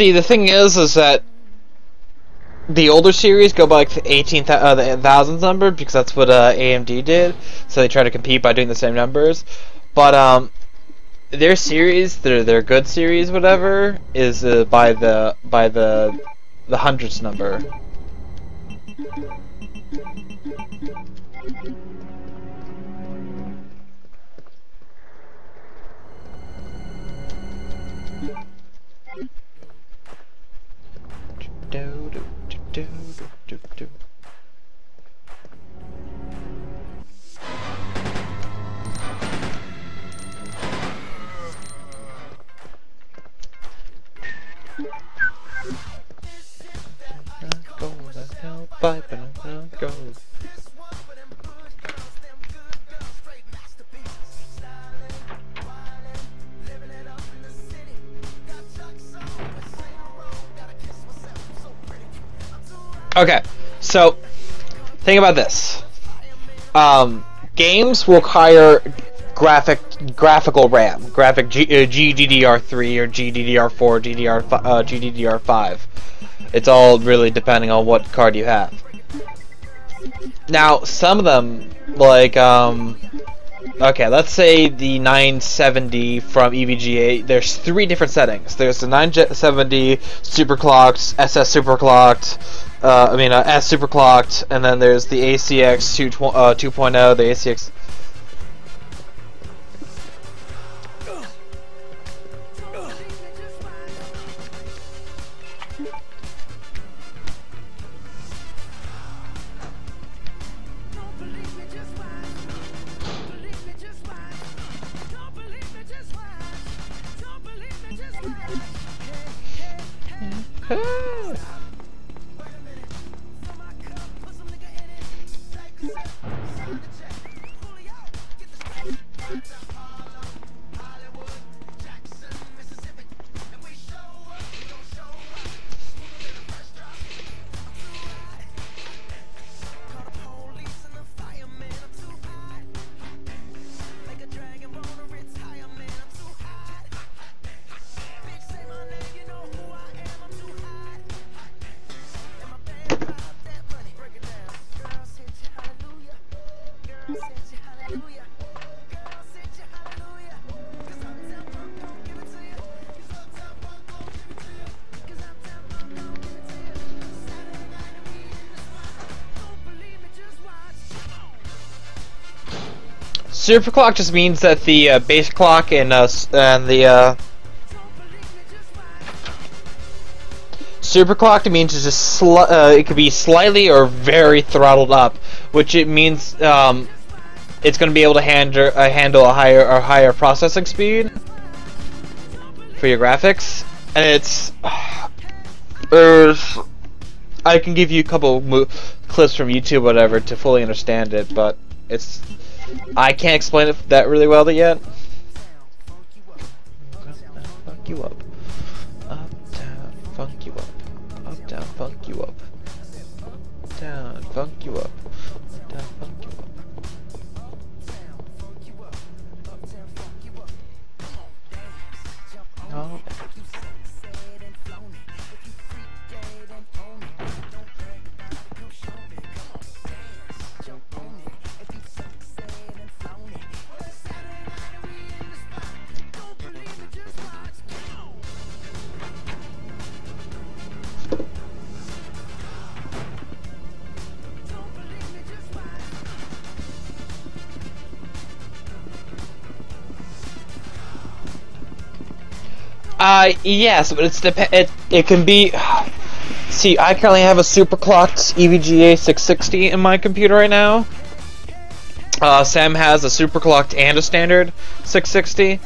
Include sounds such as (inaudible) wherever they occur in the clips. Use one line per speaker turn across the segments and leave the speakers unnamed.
See, the thing is, is that the older series go by like the 18 uh, the thousands number because that's what uh, AMD did. So they try to compete by doing the same numbers. But um, their series, their their good series, whatever, is uh, by the by the the hundreds number. Okay, so think about this. Um, games will require graphic graphical RAM, graphic G, uh, GDDR3 or GDDR4, DDR uh, GDDR5. It's all really depending on what card you have. Now, some of them, like um, okay, let's say the 970 from EVGA. There's three different settings. There's the 970 superclocked, SS superclocked, uh, I mean uh, superclocked, and then there's the ACX 2, uh, 2.0, the ACX. Superclock just means that the uh, base clock and uh, and the uh, superclocked means it's just uh, it could be slightly or very throttled up, which it means um, it's going to be able to handle uh, handle a higher or higher processing speed for your graphics, and it's (sighs) there's I can give you a couple clips from YouTube, whatever, to fully understand it, but it's I can't explain it that really well yet. Funk you up, up down, funk you up, up down, funk you up, down, funk you up, Uh, yes, but it's dep- it, it can be. See, I currently have a superclocked EVGA 660 in my computer right now. Uh, Sam has a superclocked and a standard 660.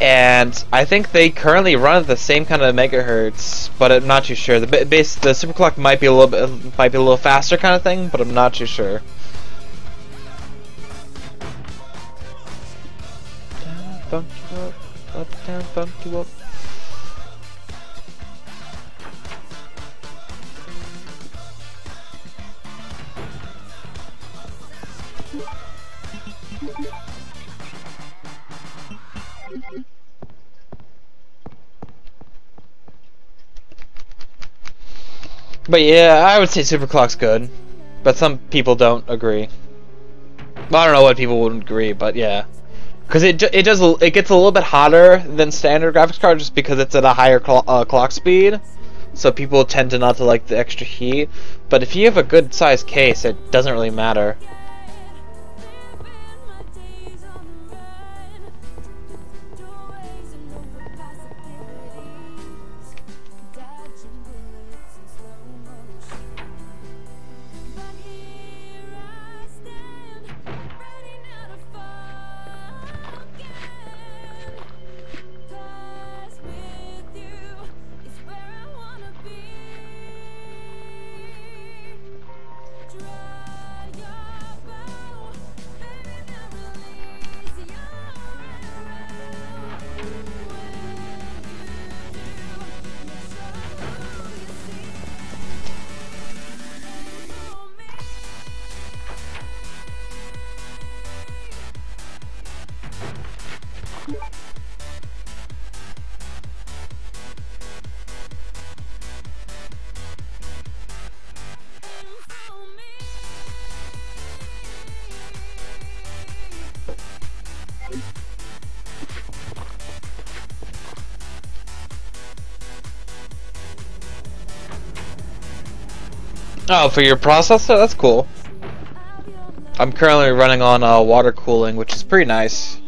And I think they currently run at the same kind of megahertz, but I'm not too sure. The base, the superclock might be a little bit, might be a little faster kind of thing, but I'm not too sure. Up, down. But yeah, I would say Superclock's good. But some people don't agree. Well, I don't know what people wouldn't agree, but yeah. Because it, it does it gets a little bit hotter than standard graphics card just because it's at a higher uh, clock speed. So people tend to not to like the extra heat. But if you have a good sized case, it doesn't really matter. Oh, for your processor? That's cool. I'm currently running on uh, water cooling, which is pretty nice.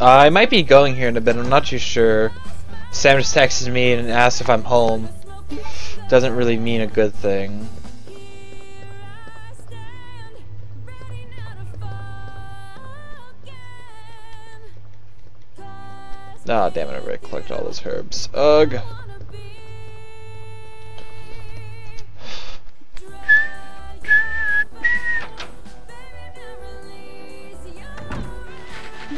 I might be going here in a bit, I'm not too sure. Sam just texted me and asked if I'm home. Doesn't really mean a good thing. Ah, oh, damn it, I already collected all those herbs. Ugh.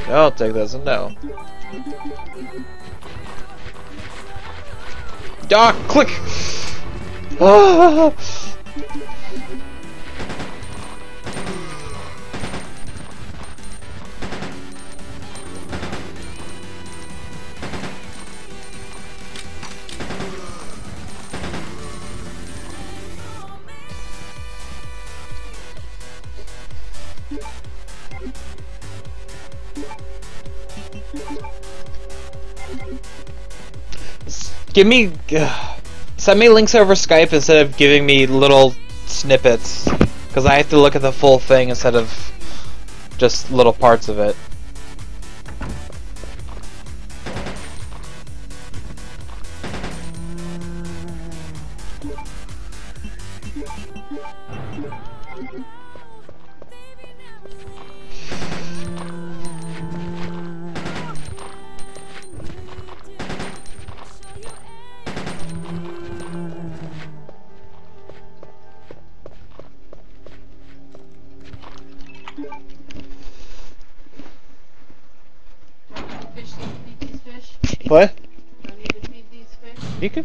I'll take that as a no. Ah, click! Ah! Give me... Uh, (sighs) send me links over Skype instead of giving me little snippets. Because I have to look at the full thing instead of just little parts of it.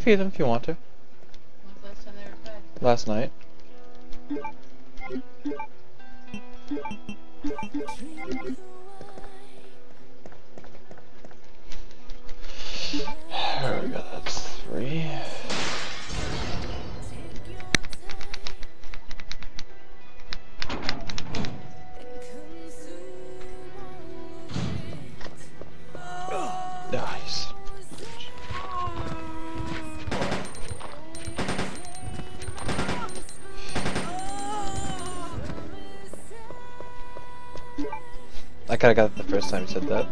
Feed them if you want to.
last?
Last night. There we go, that's three. Kinda got it the first time you said that.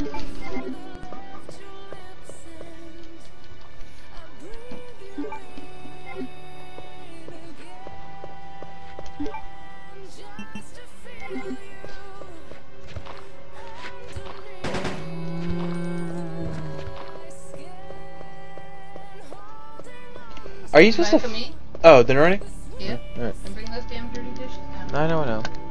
Are you supposed to?
Back to me?
Oh, dinner ready?
Yeah.
Alright.
And bring those damn dirty dishes down.
I know, I know.